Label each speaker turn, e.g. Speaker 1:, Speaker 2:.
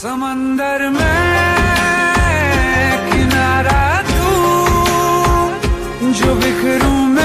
Speaker 1: समंदर में किनारा तू जो बिखरू मैं